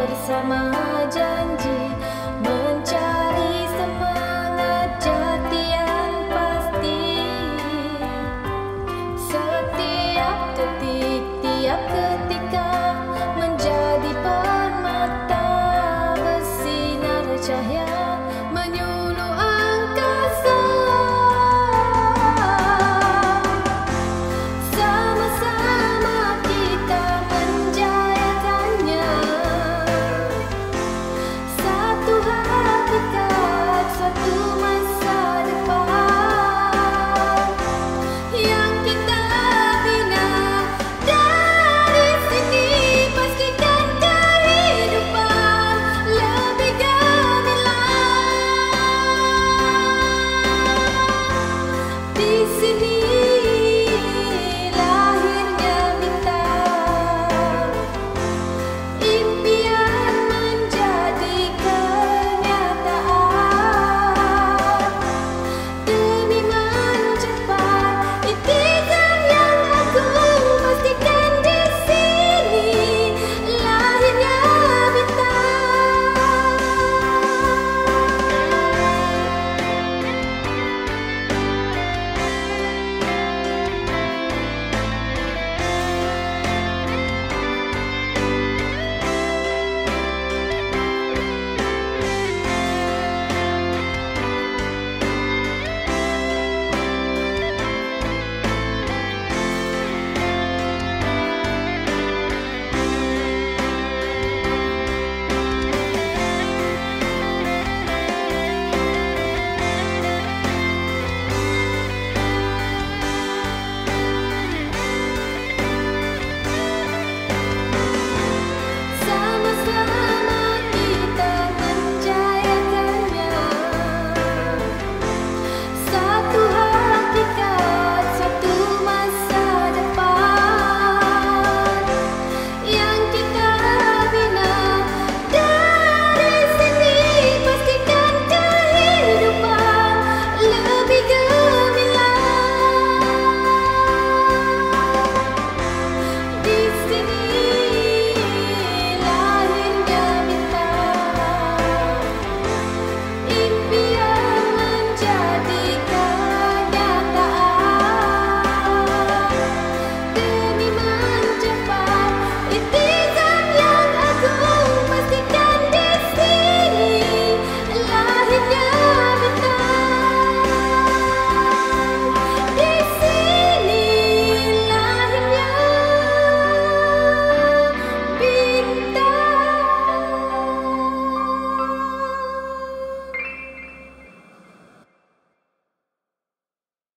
bersama janji.